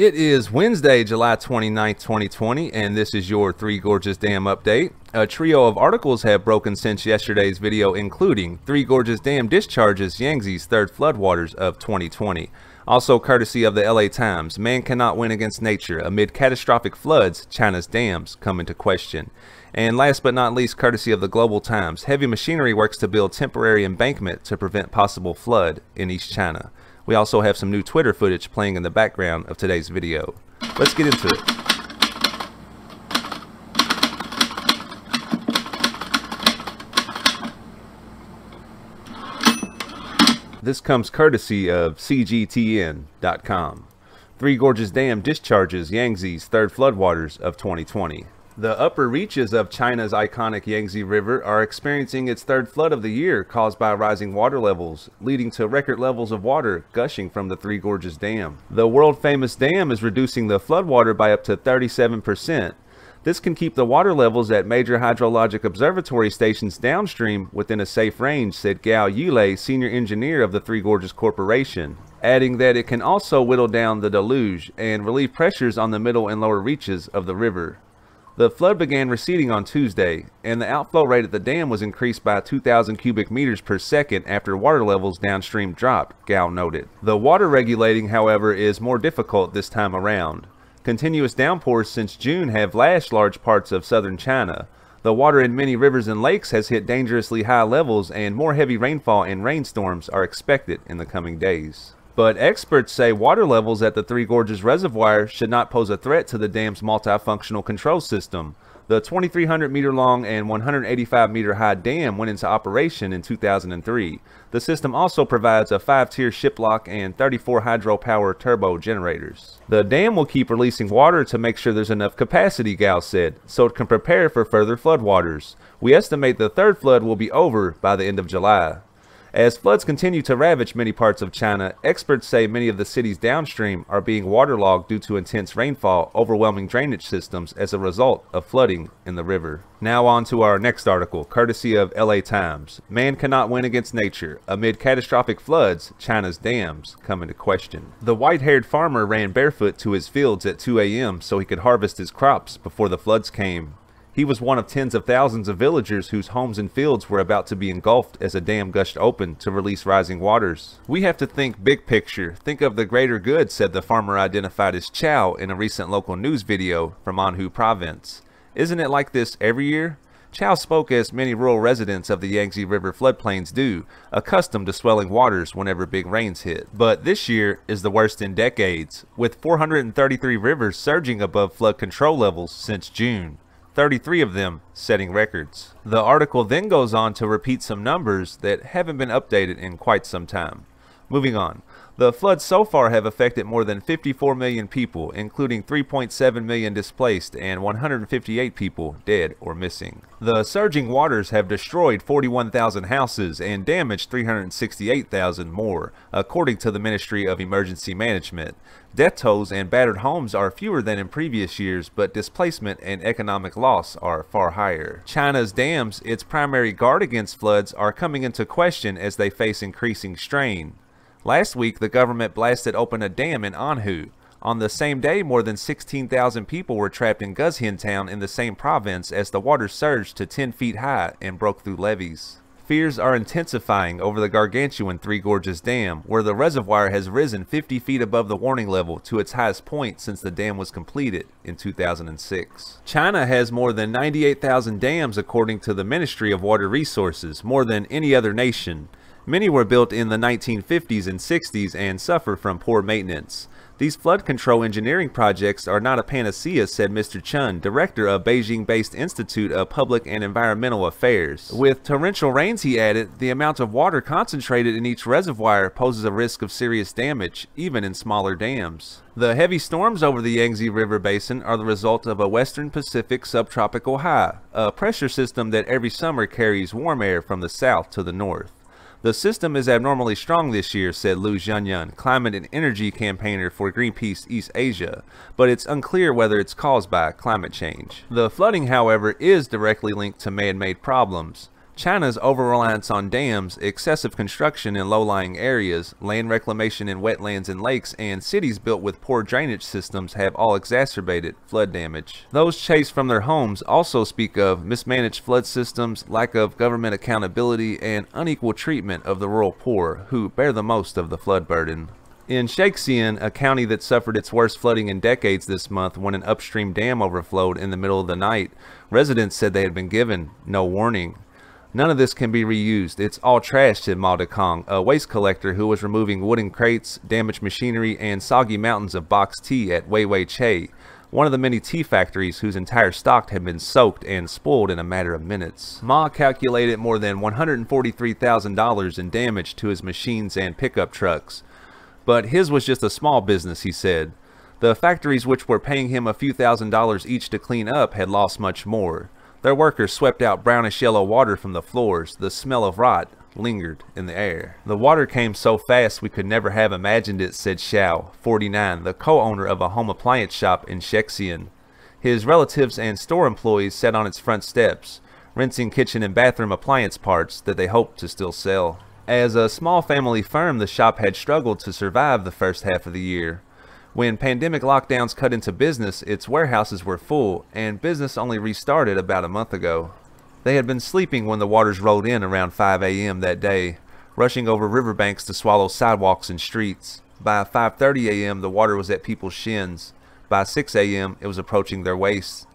It is Wednesday, July 29, 2020, and this is your Three Gorges Dam update. A trio of articles have broken since yesterday's video, including Three Gorges Dam discharges Yangtze's third floodwaters of 2020. Also courtesy of the LA Times, man cannot win against nature. Amid catastrophic floods, China's dams come into question. And last but not least, courtesy of the Global Times, heavy machinery works to build temporary embankment to prevent possible flood in East China. We also have some new Twitter footage playing in the background of today's video. Let's get into it. This comes courtesy of CGTN.com. Three Gorges Dam discharges Yangtze's third floodwaters of 2020. The upper reaches of China's iconic Yangtze River are experiencing its third flood of the year caused by rising water levels, leading to record levels of water gushing from the Three Gorges Dam. The world-famous dam is reducing the floodwater by up to 37%. This can keep the water levels at major hydrologic observatory stations downstream within a safe range, said Gao Yulei, senior engineer of the Three Gorges Corporation, adding that it can also whittle down the deluge and relieve pressures on the middle and lower reaches of the river. The flood began receding on Tuesday, and the outflow rate at the dam was increased by 2,000 cubic meters per second after water levels downstream dropped, Gao noted. The water regulating, however, is more difficult this time around. Continuous downpours since June have lashed large parts of southern China. The water in many rivers and lakes has hit dangerously high levels and more heavy rainfall and rainstorms are expected in the coming days. But experts say water levels at the Three Gorges Reservoir should not pose a threat to the dam's multifunctional control system. The 2,300 meter long and 185 meter high dam went into operation in 2003. The system also provides a 5-tier ship lock and 34 hydropower turbo generators. The dam will keep releasing water to make sure there's enough capacity, Gao said, so it can prepare for further floodwaters. We estimate the third flood will be over by the end of July. As floods continue to ravage many parts of China, experts say many of the cities downstream are being waterlogged due to intense rainfall, overwhelming drainage systems as a result of flooding in the river. Now on to our next article, courtesy of LA Times. Man cannot win against nature. Amid catastrophic floods, China's dams come into question. The white-haired farmer ran barefoot to his fields at 2 a.m. so he could harvest his crops before the floods came. He was one of tens of thousands of villagers whose homes and fields were about to be engulfed as a dam gushed open to release rising waters. We have to think big picture, think of the greater good, said the farmer identified as Chow in a recent local news video from Anhui province. Isn't it like this every year? Chow spoke as many rural residents of the Yangtze River floodplains do, accustomed to swelling waters whenever big rains hit. But this year is the worst in decades, with 433 rivers surging above flood control levels since June. 33 of them setting records. The article then goes on to repeat some numbers that haven't been updated in quite some time. Moving on. The floods so far have affected more than 54 million people, including 3.7 million displaced and 158 people dead or missing. The surging waters have destroyed 41,000 houses and damaged 368,000 more, according to the Ministry of Emergency Management. Death tolls and battered homes are fewer than in previous years, but displacement and economic loss are far higher. China's dams, its primary guard against floods, are coming into question as they face increasing strain. Last week, the government blasted open a dam in Anhui. On the same day, more than 16,000 people were trapped in Guzheng town in the same province as the water surged to 10 feet high and broke through levees. Fears are intensifying over the gargantuan Three Gorges Dam, where the reservoir has risen 50 feet above the warning level to its highest point since the dam was completed in 2006. China has more than 98,000 dams according to the Ministry of Water Resources, more than any other nation. Many were built in the 1950s and 60s and suffer from poor maintenance. These flood control engineering projects are not a panacea, said Ma Jun, director of Beijing-based Institute of Public and Environmental Affairs. With torrential rains, he added, the amount of water concentrated in each reservoir poses a risk of serious damage, even in smaller dams. The heavy storms over the Yangtze River Basin are the result of a western Pacific subtropical high, a pressure system that every summer carries warm air from the south to the north. The system is abnormally strong this year, said Liu Junyan, climate and energy campaigner for Greenpeace East Asia, but it's unclear whether it's caused by climate change. The flooding, however, is directly linked to man-made problems. China's over-reliance on dams, excessive construction in low-lying areas, land reclamation in wetlands and lakes, and cities built with poor drainage systems have all exacerbated flood damage. Those chased from their homes also speak of mismanaged flood systems, lack of government accountability, and unequal treatment of the rural poor, who bear the most of the flood burden. In Shexian, a county that suffered its worst flooding in decades this month when an upstream dam overflowed in the middle of the night, residents said they had been given no warning. None of this can be reused. It's all trash, said Ma Kong, a waste collector who was removing wooden crates, damaged machinery, and soggy mountains of boxed tea at Wei Wei Che, one of the many tea factories whose entire stock had been soaked and spoiled in a matter of minutes. Ma calculated more than $143,000 in damage to his machines and pickup trucks. But his was just a small business, he said. The factories which were paying him a few thousand dollars each to clean up had lost much more. Their workers swept out brownish yellow water from the floors. The smell of rot lingered in the air. The water came so fast we could never have imagined it, said Xiao, 49, the co-owner of a home appliance shop in Shexian. His relatives and store employees sat on its front steps, rinsing kitchen and bathroom appliance parts that they hoped to still sell. As a small family firm, the shop had struggled to survive the first half of the year. When pandemic lockdowns cut into business, its warehouses were full, and business only restarted about a month ago. They had been sleeping when the waters rolled in around 5 a.m. that day, rushing over riverbanks to swallow sidewalks and streets. By 5.30 a.m., the water was at people's shins. By 6 a.m., it was approaching their waists.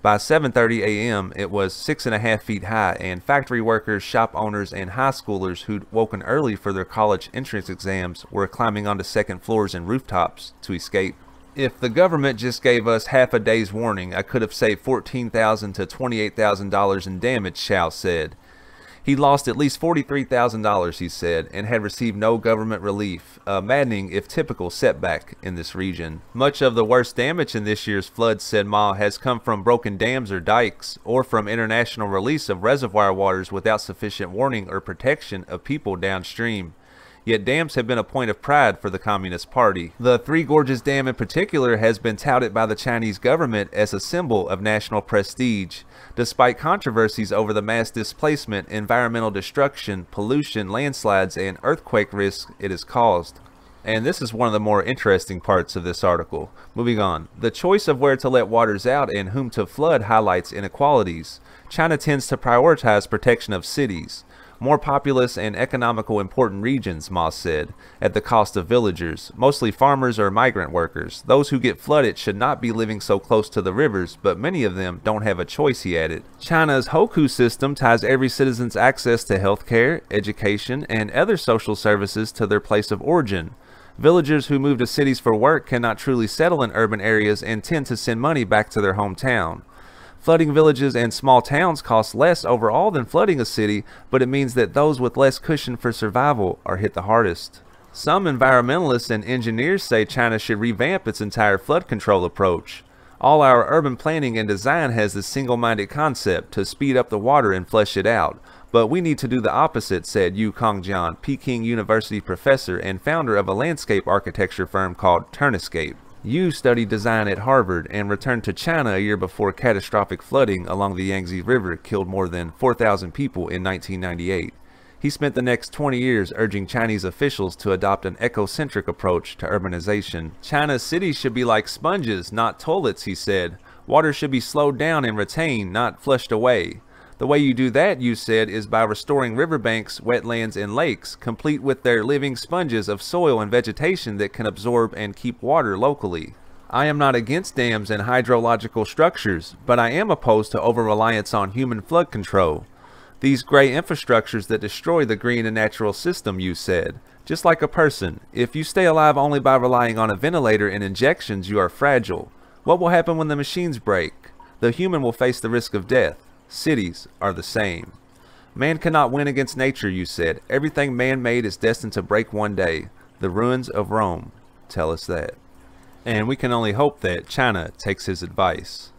By 7.30 a.m., it was six and a half feet high, and factory workers, shop owners, and high schoolers who'd woken early for their college entrance exams were climbing onto second floors and rooftops to escape. If the government just gave us half a day's warning, I could have saved 14,000 to $28,000 in damage, Xiao said. He lost at least $43,000, he said, and had received no government relief, a maddening if typical setback in this region. Much of the worst damage in this year's floods, said Ma, has come from broken dams or dikes, or from international release of reservoir waters without sufficient warning or protection of people downstream. Yet dams have been a point of pride for the Communist Party. The Three Gorges Dam in particular has been touted by the Chinese government as a symbol of national prestige, despite controversies over the mass displacement, environmental destruction, pollution, landslides, and earthquake risks it has caused. And this is one of the more interesting parts of this article. Moving on. The choice of where to let waters out and whom to flood highlights inequalities. China tends to prioritize protection of cities more populous and economical important regions, Moss said, at the cost of villagers, mostly farmers or migrant workers. Those who get flooded should not be living so close to the rivers, but many of them don't have a choice, he added. China's Hukou system ties every citizen's access to healthcare, education, and other social services to their place of origin. Villagers who move to cities for work cannot truly settle in urban areas and tend to send money back to their hometown. Flooding villages and small towns costs less overall than flooding a city, but it means that those with less cushion for survival are hit the hardest. Some environmentalists and engineers say China should revamp its entire flood control approach. All our urban planning and design has this single-minded concept to speed up the water and flush it out. But we need to do the opposite, said Yu Kongjian, Peking University professor and founder of a landscape architecture firm called Turenscape. Yu studied design at Harvard and returned to China a year before catastrophic flooding along the Yangtze River killed more than 4,000 people in 1998. He spent the next 20 years urging Chinese officials to adopt an ecocentric approach to urbanization. China's cities should be like sponges, not toilets, he said. Water should be slowed down and retained, not flushed away. The way you do that, Yu said, is by restoring riverbanks, wetlands, and lakes, complete with their living sponges of soil and vegetation that can absorb and keep water locally. I am not against dams and hydrological structures, but I am opposed to over-reliance on human flood control. These gray infrastructures that destroy the green and natural system, Yu said. Just like a person, if you stay alive only by relying on a ventilator and injections, you are fragile. What will happen when the machines break? The human will face the risk of death. Cities are the same. Man cannot win against nature, Yu said. Everything man-made is destined to break one day. The ruins of Rome tell us that. And we can only hope that China takes his advice.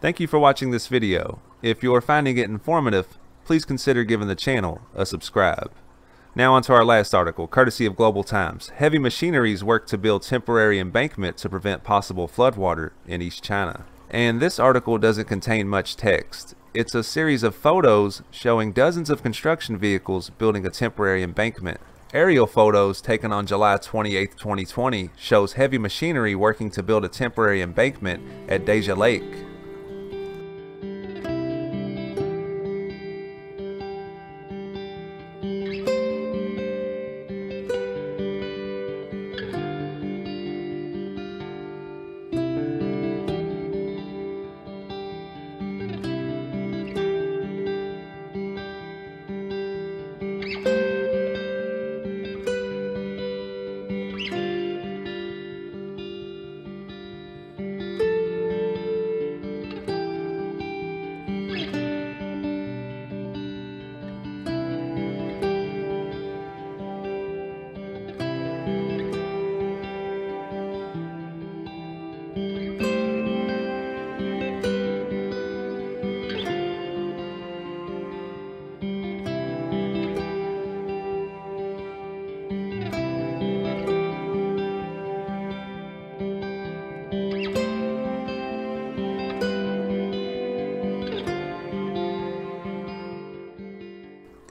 Thank you for watching this video. If you are finding it informative, please consider giving the channel a subscribe. Now on to our last article, courtesy of Global Times. Heavy machineries work to build temporary embankment to prevent possible floodwater in East China. And this article doesn't contain much text. It's a series of photos showing dozens of construction vehicles building a temporary embankment. Aerial photos taken on July 28, 2020 shows heavy machinery working to build a temporary embankment at Deja Lake.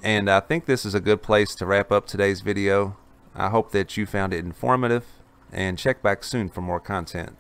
And I think this is a good place to wrap up today's video. I hope that you found it informative and check back soon for more content.